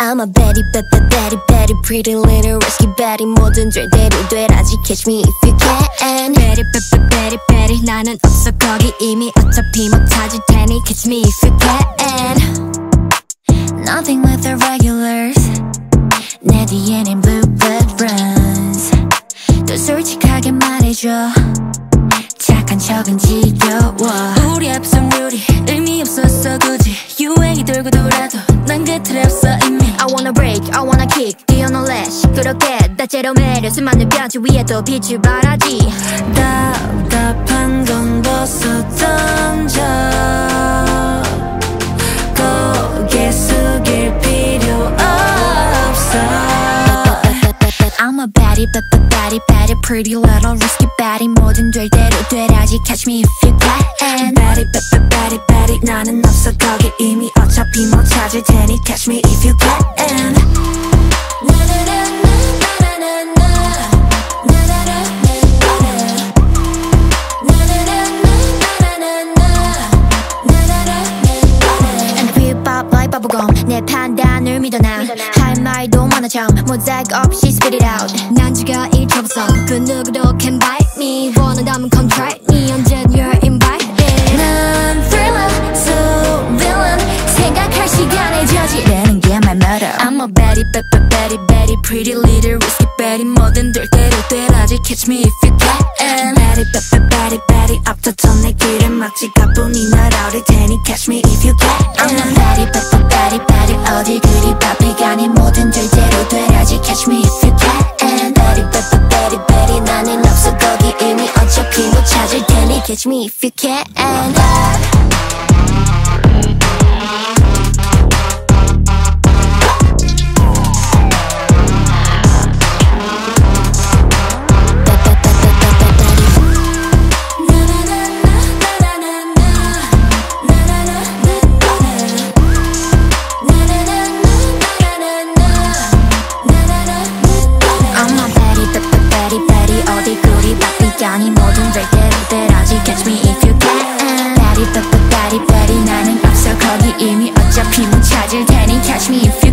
I'm a Betty, Betty, Betty, Betty, pretty little risky Betty 모든 죄대로 되라지 catch me if you can Betty, Betty, Betty, Betty 나는 없어 거기 이미 어차피 못 찾을 테니 catch me if you can Nothing with the regulars 내 뒤에는 bluebird runs 더 솔직하게 말해줘 착한 척은 지겨워 우리 앞선 룰이 의미 없었어 굳이 유행이 돌고 돌아도 난 그 틀에 없어 이미 I wanna break, I wanna kick 뛰어놀래 시끄럽게 다채로 매력 수많은 뼈지 위에 또 빛을 발하지 답 I'm a baddie, but but baddie, baddie, pretty little risky baddie 모든 될 대로 되라지 catch me if you can Betty, Betty, Betty, Betty 나는 없어 거기 이미 어차피 못 찾을 테니 catch me if you can And I feel pop like bubblegum 내 판단을 믿어 난할 말도 많아 참 모자이크 없이 spit it out 난 죽여 일처없어 그 누구도 can bite me 원한다면 come try me 언젠 you're invited 난 thriller, so villain 생각할 시간에 저지르는 게말 멀어 I'm a Betty, Betty, Betty, Betty Pretty little risky Betty 뭐든 될 대로 되라지 catch me if you can Betty, Betty, Betty, Betty 앞서서 내 길을 막지 가뿐히 날아오를 테니 catch me if you can 바삐가니 모든 될 대로 되라지 catch me if you can Baddie, baddie, baddie, baddie 나는 없어 거기 이미 어차피 못 찾을 테니 catch me if you can baddie, baddie 어딜 그리 바삐가니 모든 될 대로 되라지 catch me if you can Baddie, baddie, baddie, baddie 나는 앞서 거기 이미 어차피 못 찾을 테니 catch me if you